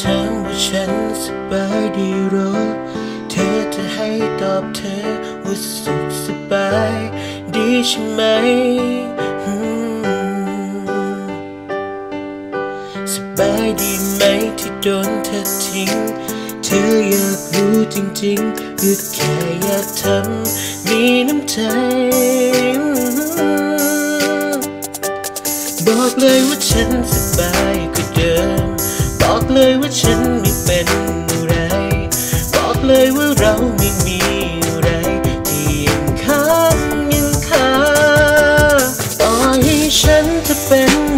ถามว่าฉันสบายดีหรอ เธอจะให้ตอบเธอว่าสุขสบายดีใช่ไหมอืมสบายดีไหมที่โดนเธอทิ้ง เธออยากรู้จริงๆหรือแค่อยากทำมีน้ำใจบอกเลยว่าฉันส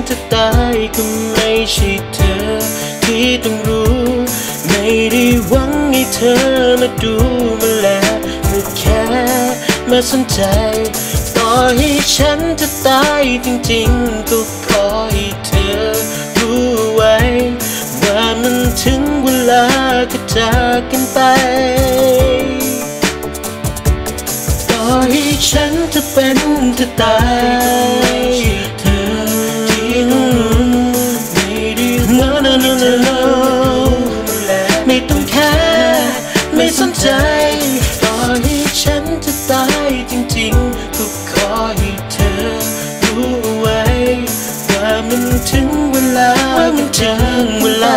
จะตายก็ไม่ใช่เธอ ที่ต้องรู้ ไม่ได้หวังให้เธอมาดูมาแลมาแค่มาสนใจ ต่อให้ฉันจะตายจริงๆ ก็ขอให้เธอรู้ไว้ ว่ามันถึงเวลาก็จากกันไปต่อให้ฉันจะเป็นจะตาย ถึงเวลาเมื่อมันถึงเวลา